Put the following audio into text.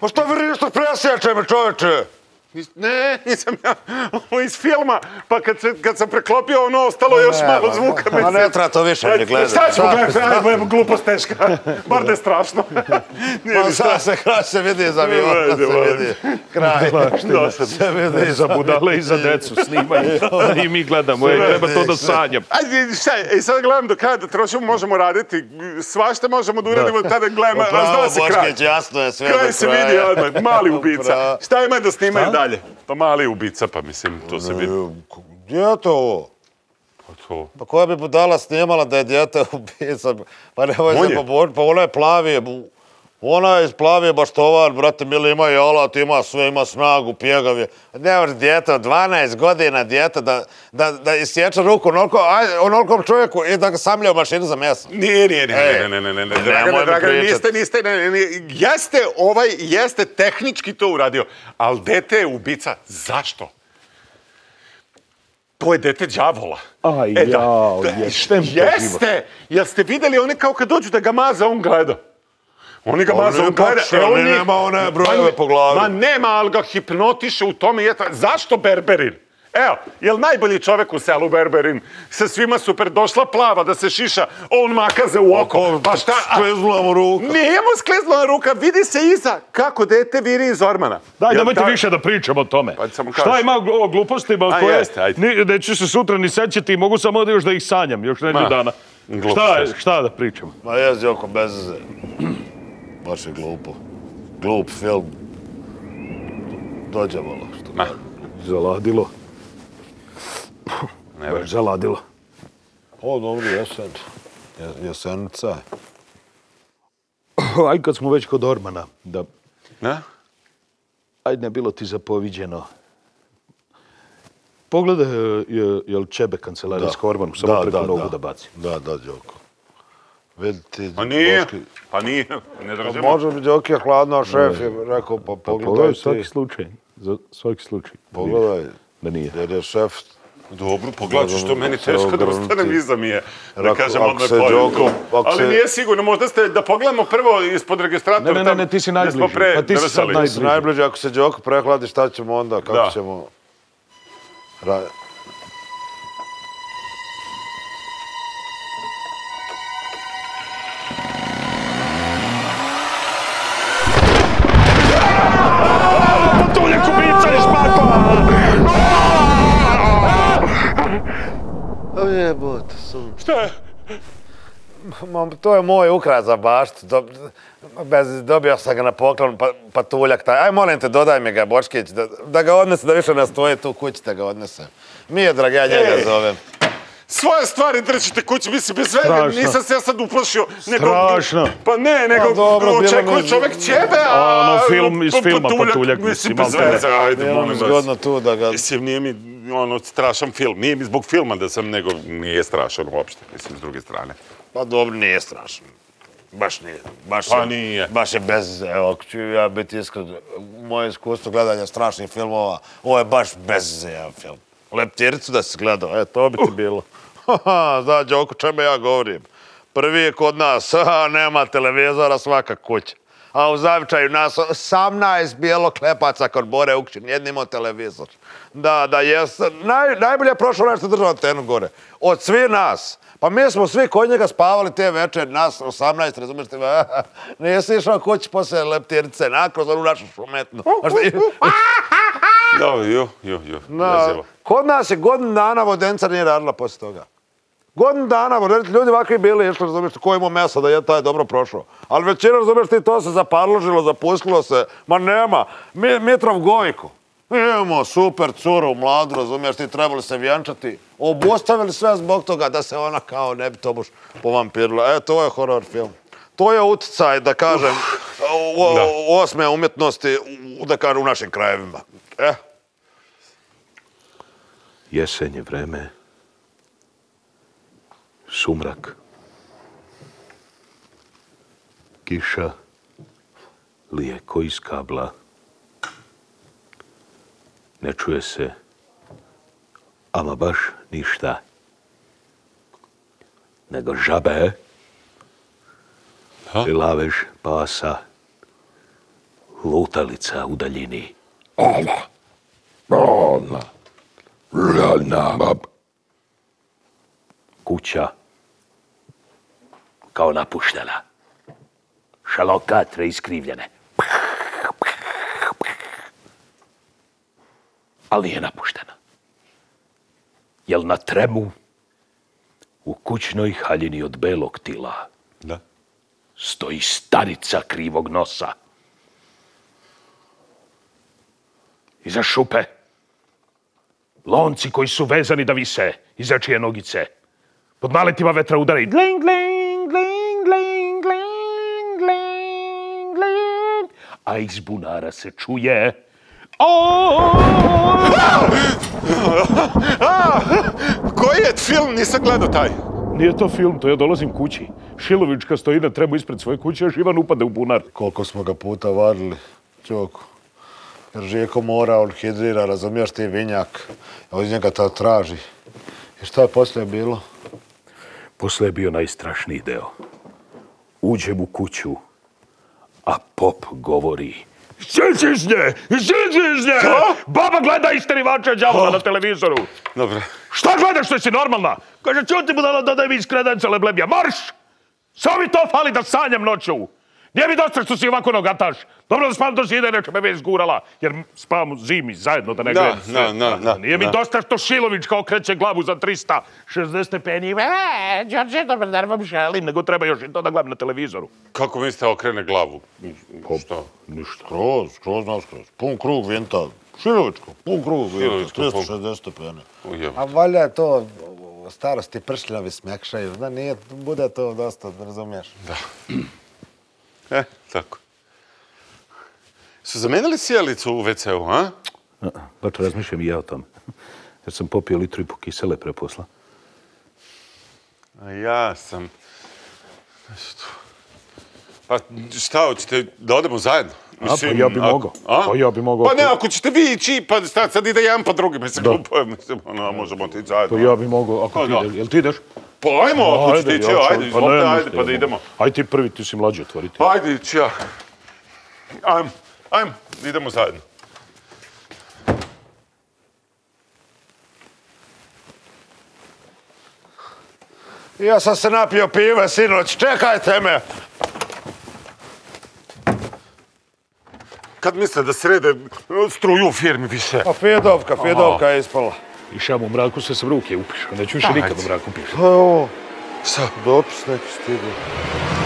Pa šta vi nešto presječe me čoveče? Ne, nisam ja. Ovo iz filma, pa kad, se, kad sam preklopio ono, ostalo još malo zvuka. A ne treba to više ne gledati. Šta ćemo gledati? Budemo glupost teška. Bar da je strašno. Nije Pa sad se kraj se vidi za da Ajde, se vidi kraj. Se vidi I za budale i za decu snimaju. I mi gledamo, ej, treba to da sanjam. Ajde, šta je, i sad gledam do kada da trošimo, možemo raditi, svašta možemo da uradimo, tada gledamo, a Pravo, zna se kraj. Jasno je sve Kraj do se kraja. vidi odmah, mali ubica. Šta ima da snimaju dalje? Pa mali ubica, pa mislim, to se vidi. Gdje je to ovo? Pa to. Pa koja bi budala snimala da je djete ubica? Pa nemoj On se je. pa ona je plavije. Ona je iz plavije baštovar, brate, mili, ima i alat, ima sve, ima snagu, pjegav je. Ne može djete od 12 godina djete da, da, da isječe ruku onoliko, ajde, onolikom čovjeku i da ga samlja u mašinu za meso. Nije, nije, nije, E, ne, ne, ne, ne, ne, nemoj Dragane, mi Dragane, pričat. niste, niste, ne, ne, ne, jeste ovaj, jeste tehnički to uradio, ali dete je ubica. Zašto? To je dete đavola. Aj, E, da. jao, Da, je, štem to Jeste! Jel ste vidjeli, oni kao kad dođu da ga maze, on gleda. Oni ga maze, on gleda. pokušaju, on oni njih- nema one brojeve po glavi. Ma nema, ali ga hipnotiše u tome. Je ta- Zašto Berberin? Evo, jel najbolji čovek u selu Berberin? Sa svima super, došla plava da se šiša, on makaze u oko. Pa šta? a- Skliznula mu ruka. Nije mu skliznula ruka, vidi se iza kako dete viri iz ormana. Daj, nemojte ta- više da pričamo o tome. Pa samo Šta ima o glupostima A, koje jeste, ajde. ni, neću se sutra ni sećati mogu samo da još da ih sanjam, još neđu dana. Šta, je- šta da pričamo? Ma jezi oko bez veze. Baš je glupo. Glup film. Dođe malo. Što Ma, Zaladilo. ne Baš zaladilo. O, dobro, jesen. Je- Jesenica je. Aj kad smo već kod Ormana, da Ne? ajde ne bilo ti zapoviđeno. Pogledaj, je, je, jel Čebe kancelarijsko Ormanu, samo preko nogu da, baci. Da, da, Đoko. Vidite, Pa nije, Boški- pa nije, ne Pa držimo. može bi Đoki je hladno, a šef je rekao, pa Pogledaj pogledaj svaki slučaj. Za svaki slučaj. Pogledaj, Da nije. jer je šef Dobro, pogledaj što meni teško da ogrnuti. ustanem iza mi je. Da Ako- kažem odmah ako Ali se- nije sigurno, možda ste, da pogledamo prvo ispod registratora. Ne, ne, ne, ne, ti si najbliži. pre Pa ti si sad najbliži. najbliže, ako se Đoko prehladi, šta ćemo onda, kako Da. ćemo... Ra... jebote, sun. Šta je? Ma, to je moj ukras za baštu. Do, bez, dobio sam ga na poklon, pa, patuljak taj. Aj, molim te, dodaj mi ga, Boškić, da, da ga odnese, da više ne stoji tu kući, da ga odnese. Mi je, drag, ja njega zovem. Svoje stvari držite kući, mislim, bez Strašno. nisam se ja sad uplašio. Nego, Strašno. Pa ne, nego Pa dobro, očekuje čovek ćebe, a... Ono, film iz pa- filma Patuljak, mislim, mislim, bez veze, ajde, molim vas. zgodno tu da ga... Mislim, nije mi ono strašan film. Nije mi zbog filma da sam, nego nije strašan uopšte, mislim, s druge strane. Pa dobro, nije strašno. Baš nije. Baš Pa je, nije. Baš je bez, evo, ću ja biti iskren, moje iskustvo gledanja strašnih filmova, ovo je baš bez jedan film. Leptiricu da si gledao, e, to bi ti bilo. Haha, Zna, Đoko, čemu ja govorim? Prvi je kod nas, nema televizora, svaka kuća. A u zavičaju nas 18 bijelo klepaca kod Bore Ukšin, jedni imao televizor. Da, da, jes. Naj, najbolje je prošlo nešto držao antenu gore. Od svi nas. Pa mi smo svi kod njega spavali te večer, nas 18, razumiješ ti? Nisi išao kući posle leptirice, nakroz onu našu šumetnu. A šta- Da, jo, jo, jo, kod nas je godinu dana vodenca nije radila posle toga. Godinu dana ljudi ovakvi bili išli, razumiješ, ko imao mesa da je taj dobro prošao. Ali većina, razumiješ ti, to se zaparložilo, zapustilo se. Ma nema, Mi, Mitrov Gojko. Imamo super curu, mladu, razumiješ ti, trebali se vjenčati. Obustavili sve zbog toga da se ona kao ne bi to povampirila. E, to je horror film. To je utjecaj, da kažem, u, u, Da. u osme umjetnosti, u, da kažem, u našim krajevima. E, Jesen je vreme. Sumrak. Kiša lije ko iz kabla. Ne čuje se ama baš ništa. Nego žabe Ha? i lavež pasa Lutalica u daljini. Ona. Ona. Rana. Bab. Kuća kao napuštena. Šalokatre iskrivljene. Ali je napuštena. Jel na tremu u kućnoj haljini od belog tila Da. stoji starica krivog nosa. Iza šupe lonci koji su vezani da vise iza čije nogice. Pod naletima vetra udaraju gling, gling, A iz bunara se čuje... O! Koji je film? Nisam gledao taj. Nije to film, to ja dolazim kući. Šilovička stoji na trebu ispred svoje kuće, a Živan upade u bunar. Koliko smo ga puta varili, čoku. Jer Žijeko mora, on hidrira, razumiješ ti vinjak. Iz njega ta traži. I šta je poslije bilo? Posle je bio najstrašniji deo. Uđem u kuću, a pop govori Siđiš nje! Siđiš nje! Baba gleda isterivača djavola na televizoru. Dobro. Šta gledaš što si normalna? Kaže, čuti budala da mi iz kredenca leblebija. Marš! Samo mi to fali da sanjam noću. Nije mi dosta što si ovako nogataš. Dobro da spavam do zida, neče me već zgurala. Jer spavam u zimi zajedno da ne Da, gledam da, sve. da, da, Nije mi da. dosta što Šilovićka okreće glavu za 360 stepeni. E, Đorđe, dobar dan vam želim. Nego treba još i to da gledam na televizoru. Kako mislite okrene glavu? Što? Ništa. Skroz, skroz naskroz. Pun krug vinta. Širovičko, pun krug vinta. Širovičko, pun- 360 stepeni. A valja je to u starosti pršljavi smekšaju. Da nije, bude to dosta, da razumiješ. E, tako. Su zamenili sjelicu u WC-u, a? Baš razmišljam i ja o tome. Jer sam popio litru i po kisele preposla. A ja sam... Pa šta, hoćete da odemo zajedno? A, pa ja bi mogao. A? Pa ja bi mogao. Pa ne, ako ćete vi ići, pa sad ide jedan pa drugi, mislim, glupo je, mislim, ono, možemo ti zajedno. Pa ja bi mogao, ako Pa ti da. ide. Jel ti ideš? Pa ajmo, ako ići, ja ću- ajde, pa izvolite, ajde, mislim, pa da idemo. Ajde ti prvi, ti si mlađi, otvoriti. Pa ajde, ići ja. Ajmo, ajmo, idemo zajedno. Ja sam se napio pive sinoć, čekajte me. Kad misle da srede struju u firmi više? A Fjedovka, Fjedovka je ispala. diciamo un mraku se se vruke upiš, neću više nikad u mraku piš. Pa, o, sa, dopis neki stigao.